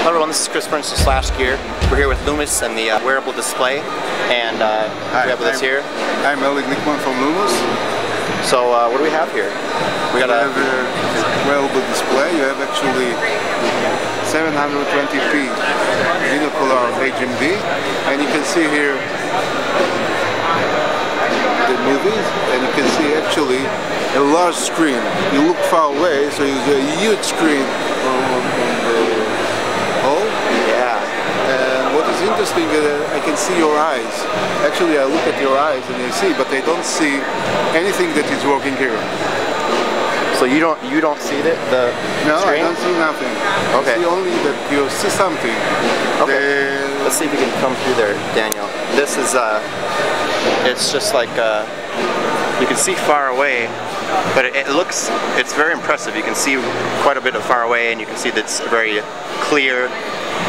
Hello everyone, this is Chris Burns from SlashGear. We're here with Lumus and the uh, wearable display, and uh, Hi, we have with I'm- here. I'm Ellie from Lumus. So uh, what do we have here? We got You have a a wearable display. You have actually 720p binocular HMD, and you can see here the movies, and you can see actually a large screen. You look far away, so you a huge screen on, on the hall. yeah. And what is interesting is that I can see your eyes. Actually, I look at your eyes and I see, but I don't see anything that is working here. So you don't you don't see it the No, screen? I don't see nothing. Okay. I see only that you see something. Okay. The- Let's see if we can come through there, Daniel. This is uh, it's just like uh, you can see far away, but it, it looks it's very impressive. You can see quite a bit of far away, and you can see that it's very clear,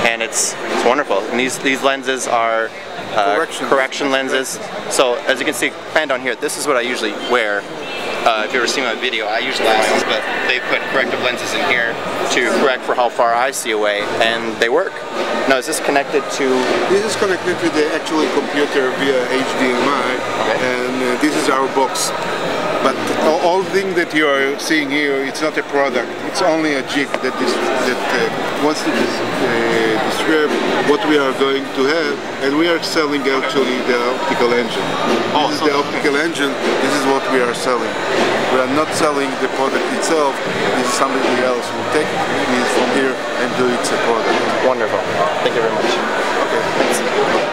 and it's it's wonderful. And these these lenses are uh, Corrections. correction lenses. So as you can see, pan down here, this is what I usually wear. Uh, if you ever seen my video, I use glasses, but they put corrective lenses in here to correct for how far I see away, and they work. Now, is this connected to This is connected to the actual computer via HDMI, Okay. and uh, this is our box. But all, all thing that you are seeing here, it's not a product. It's only a jig that is that uh, wants to dis, uh, describe what we are going to have, and we are selling actually the optical engine. Oh, this is the optical engine. This is what we are selling. We are not selling the product itself. This is somebody else who take this from here and do it a product. Wonderful. Thank you very much. Okay.